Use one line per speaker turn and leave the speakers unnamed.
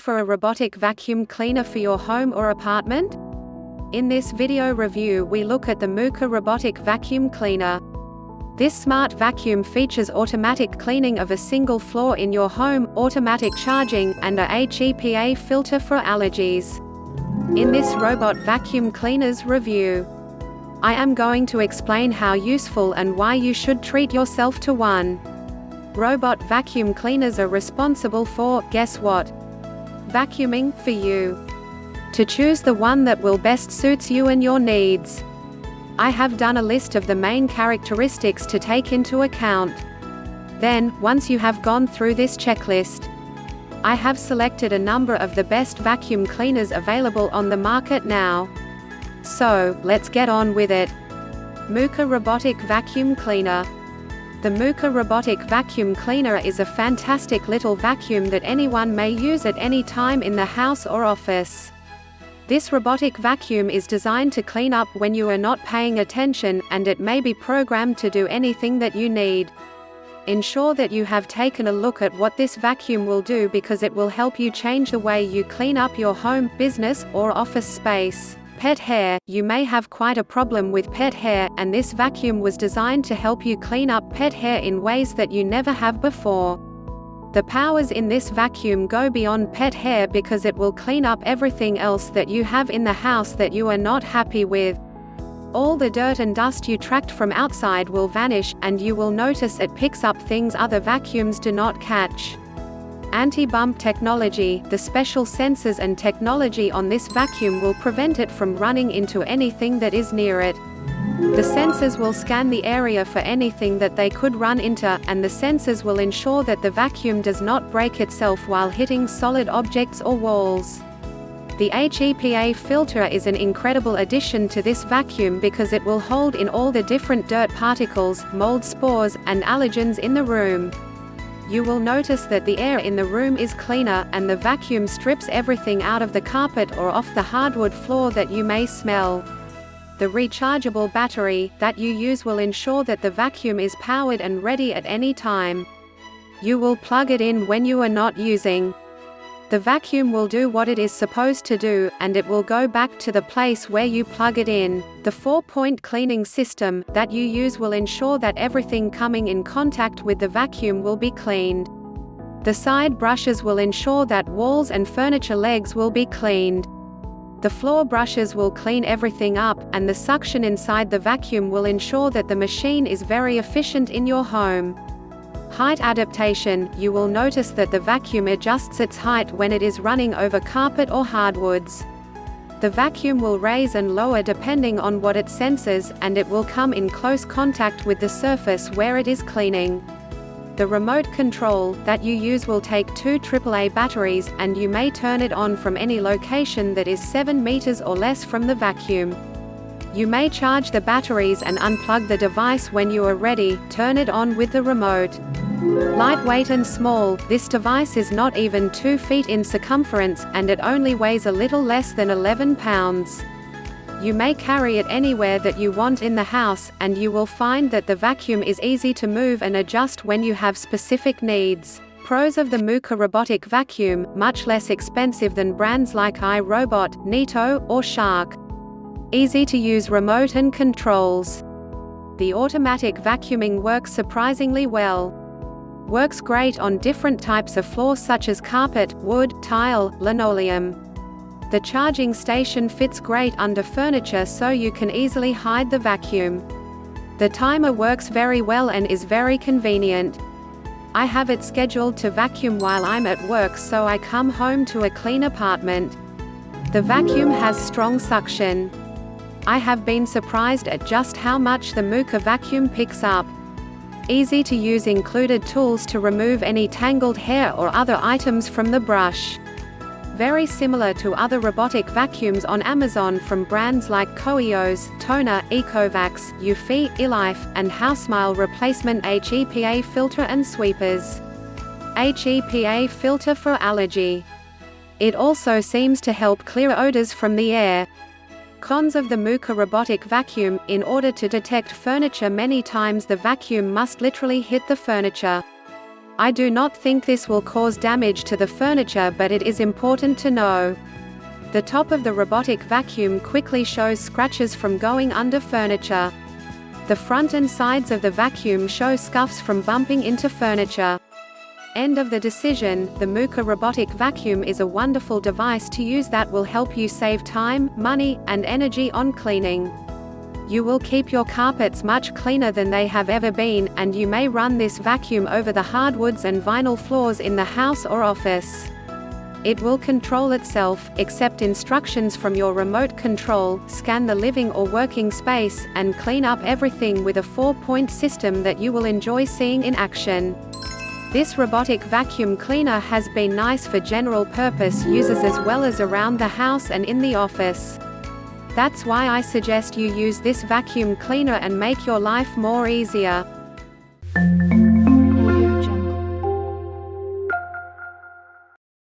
for a robotic vacuum cleaner for your home or apartment? In this video review we look at the Mooka robotic vacuum cleaner. This smart vacuum features automatic cleaning of a single floor in your home, automatic charging, and a HEPA filter for allergies. In this robot vacuum cleaners review, I am going to explain how useful and why you should treat yourself to one. Robot vacuum cleaners are responsible for, guess what? Vacuuming, for you. To choose the one that will best suits you and your needs. I have done a list of the main characteristics to take into account. Then, once you have gone through this checklist, I have selected a number of the best vacuum cleaners available on the market now. So, let's get on with it. Mooka Robotic Vacuum Cleaner the Mooka robotic vacuum cleaner is a fantastic little vacuum that anyone may use at any time in the house or office. This robotic vacuum is designed to clean up when you are not paying attention, and it may be programmed to do anything that you need. Ensure that you have taken a look at what this vacuum will do because it will help you change the way you clean up your home, business, or office space. Pet hair You may have quite a problem with pet hair, and this vacuum was designed to help you clean up pet hair in ways that you never have before. The powers in this vacuum go beyond pet hair because it will clean up everything else that you have in the house that you are not happy with. All the dirt and dust you tracked from outside will vanish, and you will notice it picks up things other vacuums do not catch. Anti-bump technology, the special sensors and technology on this vacuum will prevent it from running into anything that is near it. The sensors will scan the area for anything that they could run into, and the sensors will ensure that the vacuum does not break itself while hitting solid objects or walls. The HEPA filter is an incredible addition to this vacuum because it will hold in all the different dirt particles, mold spores, and allergens in the room you will notice that the air in the room is cleaner, and the vacuum strips everything out of the carpet or off the hardwood floor that you may smell. The rechargeable battery that you use will ensure that the vacuum is powered and ready at any time. You will plug it in when you are not using. The vacuum will do what it is supposed to do, and it will go back to the place where you plug it in. The four-point cleaning system that you use will ensure that everything coming in contact with the vacuum will be cleaned. The side brushes will ensure that walls and furniture legs will be cleaned. The floor brushes will clean everything up, and the suction inside the vacuum will ensure that the machine is very efficient in your home. Height adaptation – You will notice that the vacuum adjusts its height when it is running over carpet or hardwoods. The vacuum will raise and lower depending on what it senses, and it will come in close contact with the surface where it is cleaning. The remote control that you use will take two AAA batteries, and you may turn it on from any location that is 7 meters or less from the vacuum. You may charge the batteries and unplug the device when you are ready, turn it on with the remote. Lightweight and small, this device is not even 2 feet in circumference, and it only weighs a little less than 11 pounds. You may carry it anywhere that you want in the house, and you will find that the vacuum is easy to move and adjust when you have specific needs. Pros of the Mooka robotic vacuum, much less expensive than brands like iRobot, Neato, or Shark. Easy to use remote and controls. The automatic vacuuming works surprisingly well. Works great on different types of floor such as carpet, wood, tile, linoleum. The charging station fits great under furniture so you can easily hide the vacuum. The timer works very well and is very convenient. I have it scheduled to vacuum while I'm at work so I come home to a clean apartment. The vacuum has strong suction. I have been surprised at just how much the Mooka vacuum picks up. Easy to use included tools to remove any tangled hair or other items from the brush. Very similar to other robotic vacuums on Amazon from brands like Coeos, Toner, Ecovacs, Eufy, Elife, and Housemile replacement HEPA filter and sweepers. HEPA filter for allergy. It also seems to help clear odors from the air, Cons of the Mooka robotic vacuum, in order to detect furniture many times the vacuum must literally hit the furniture. I do not think this will cause damage to the furniture but it is important to know. The top of the robotic vacuum quickly shows scratches from going under furniture. The front and sides of the vacuum show scuffs from bumping into furniture. End of the decision, the Mooka robotic vacuum is a wonderful device to use that will help you save time, money, and energy on cleaning. You will keep your carpets much cleaner than they have ever been, and you may run this vacuum over the hardwoods and vinyl floors in the house or office. It will control itself, accept instructions from your remote control, scan the living or working space, and clean up everything with a four-point system that you will enjoy seeing in action. This robotic vacuum cleaner has been nice for general purpose uses as well as around the house and in the office. That's why I suggest you use this vacuum cleaner and make your life more easier.